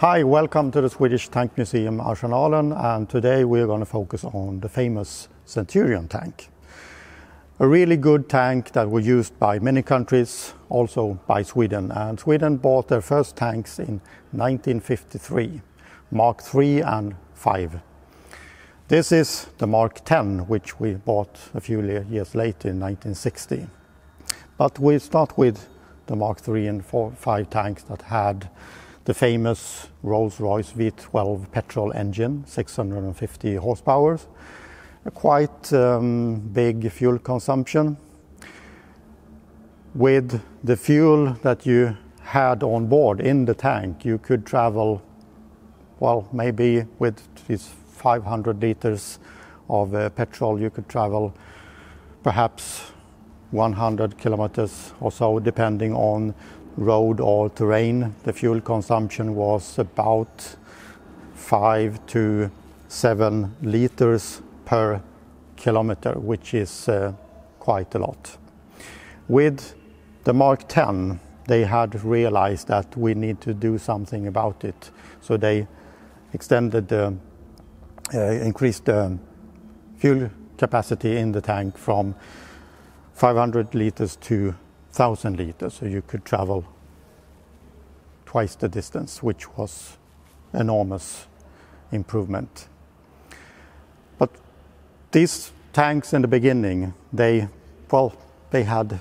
Hi, welcome to the Swedish Tank Museum Arsenalen, and today we're going to focus on the famous Centurion tank. A really good tank that was used by many countries, also by Sweden. And Sweden bought their first tanks in 1953, Mark III and V. This is the Mark X, which we bought a few years later in 1960. But we start with the Mark III and V tanks that had the famous Rolls-Royce V12 petrol engine, 650 horsepower, a quite um, big fuel consumption. With the fuel that you had on board in the tank, you could travel, well, maybe with these 500 liters of uh, petrol, you could travel perhaps 100 kilometers or so, depending on road or terrain. The fuel consumption was about five to seven liters per kilometer, which is uh, quite a lot. With the Mark 10, they had realized that we need to do something about it. So they extended the uh, increased the fuel capacity in the tank from 500 liters to 1000 liters, so you could travel twice the distance, which was enormous improvement. But these tanks in the beginning, they well, they had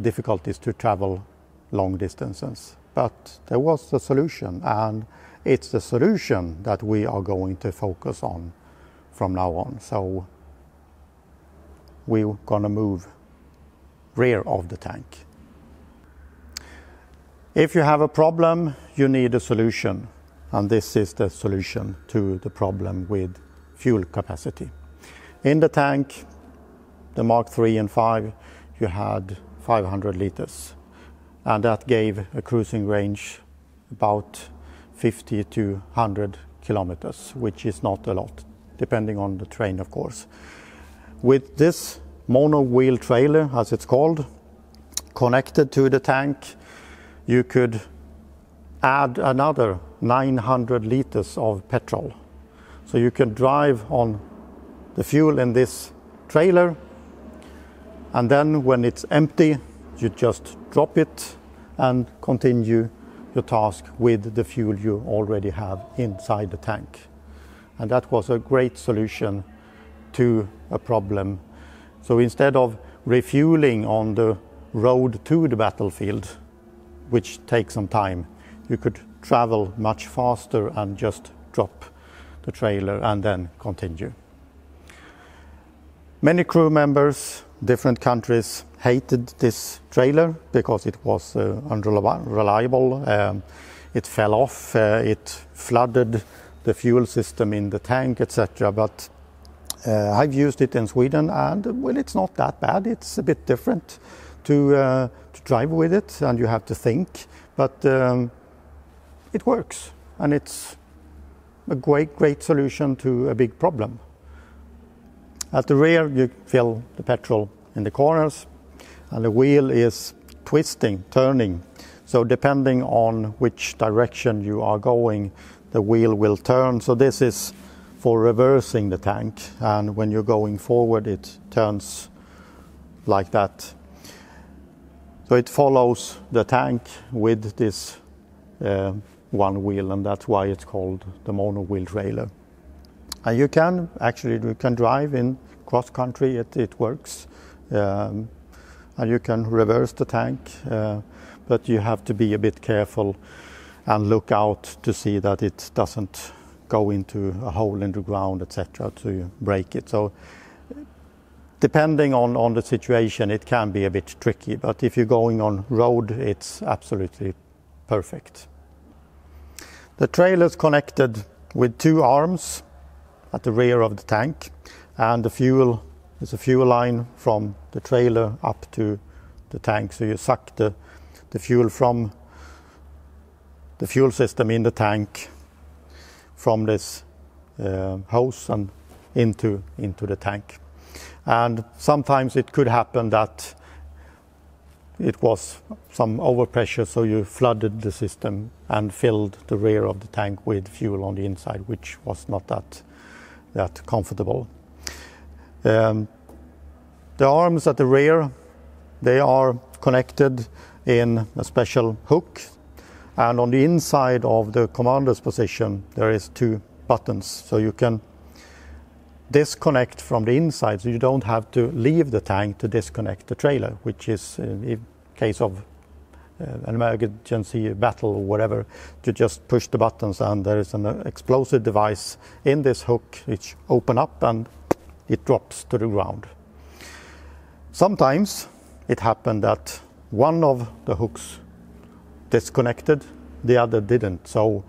difficulties to travel long distances. But there was a solution, and it's the solution that we are going to focus on from now on. So we're going to move rear of the tank. If you have a problem, you need a solution, and this is the solution to the problem with fuel capacity. In the tank, the Mark III and V, you had 500 liters, and that gave a cruising range about 50 to 100 kilometers, which is not a lot, depending on the train, of course. With this mono wheel trailer, as it's called, connected to the tank, you could add another 900 liters of petrol. So you can drive on the fuel in this trailer, and then when it's empty, you just drop it and continue your task with the fuel you already have inside the tank. And that was a great solution to a problem. So instead of refueling on the road to the battlefield, which takes some time, you could travel much faster and just drop the trailer and then continue. Many crew members, different countries, hated this trailer because it was uh, unreliable. Um, it fell off, uh, it flooded the fuel system in the tank, etc. But uh, I've used it in Sweden, and well, it's not that bad. It's a bit different to, uh, to drive with it, and you have to think, but um, it works, and it's a great, great solution to a big problem. At the rear, you fill the petrol in the corners, and the wheel is twisting, turning. So depending on which direction you are going, the wheel will turn. So this is for reversing the tank, and when you're going forward, it turns like that. So it follows the tank with this uh, one wheel, and that's why it's called the mono wheel trailer. And you can actually you can drive in cross country. It, it works. Um, and you can reverse the tank, uh, but you have to be a bit careful and look out to see that it doesn't go into a hole in the ground, etc., to break it. So, depending on, on the situation, it can be a bit tricky, but if you're going on road, it's absolutely perfect. The trailer is connected with two arms at the rear of the tank, and the fuel is a fuel line from the trailer up to the tank. So you suck the, the fuel from the fuel system in the tank from this uh, hose and into, into the tank. And sometimes it could happen that it was some overpressure, so you flooded the system and filled the rear of the tank with fuel on the inside, which was not that that comfortable. Um, the arms at the rear, they are connected in a special hook, and on the inside of the commander's position, there is two buttons, so you can disconnect from the inside, so you don't have to leave the tank to disconnect the trailer, which is uh, in case of uh, an emergency battle or whatever, you just push the buttons and there is an explosive device in this hook which open up and it drops to the ground. Sometimes it happened that one of the hooks disconnected, the other didn't. So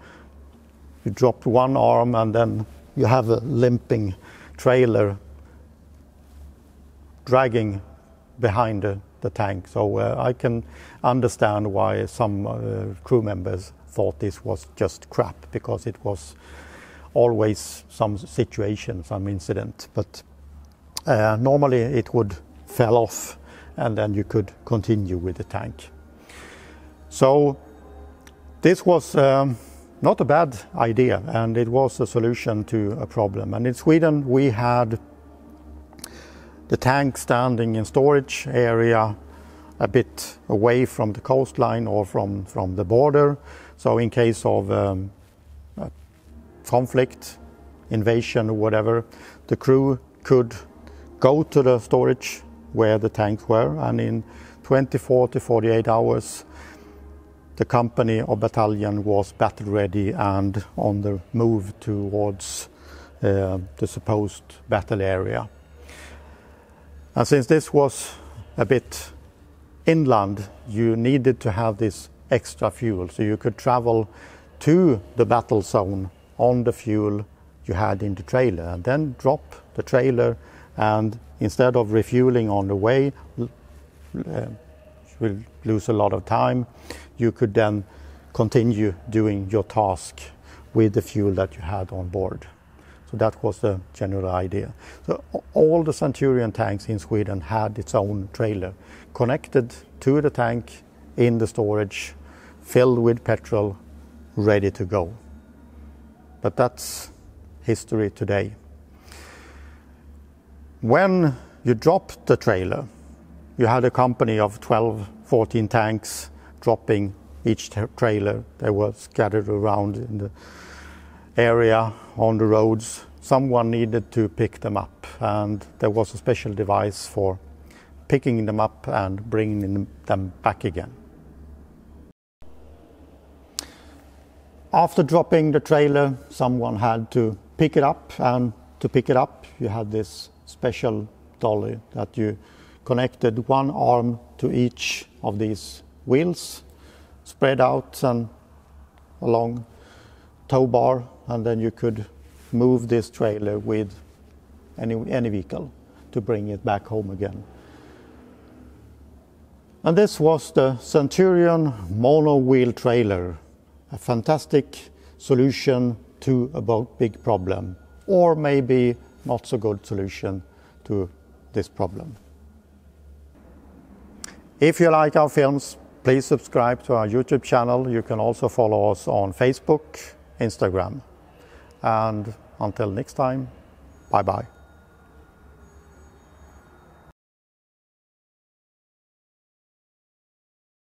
you dropped one arm and then you have a limping trailer dragging behind the, the tank. So uh, I can understand why some uh, crew members thought this was just crap because it was always some situation, some incident. But uh, normally it would fell off and then you could continue with the tank. So this was um, not a bad idea and it was a solution to a problem. And in Sweden we had the tank standing in storage area a bit away from the coastline or from, from the border. So in case of um, conflict, invasion or whatever, the crew could go to the storage where the tanks were and in 24 to 48 hours the company or battalion was battle ready and on the move towards uh, the supposed battle area. And since this was a bit inland, you needed to have this extra fuel so you could travel to the battle zone on the fuel you had in the trailer and then drop the trailer and instead of refueling on the way, uh, will lose a lot of time you could then continue doing your task with the fuel that you had on board. So that was the general idea. So all the Centurion tanks in Sweden had its own trailer connected to the tank in the storage, filled with petrol, ready to go. But that's history today. When you dropped the trailer, you had a company of 12, 14 tanks dropping each trailer. They were scattered around in the area on the roads. Someone needed to pick them up, and there was a special device for picking them up and bringing them back again. After dropping the trailer, someone had to pick it up, and to pick it up, you had this special dolly that you connected one arm to each of these wheels spread out and along tow bar and then you could move this trailer with any, any vehicle to bring it back home again. And this was the Centurion mono wheel trailer, a fantastic solution to a big problem, or maybe not so good solution to this problem. If you like our films, Please subscribe to our YouTube channel. You can also follow us on Facebook, Instagram. And until next time, bye bye.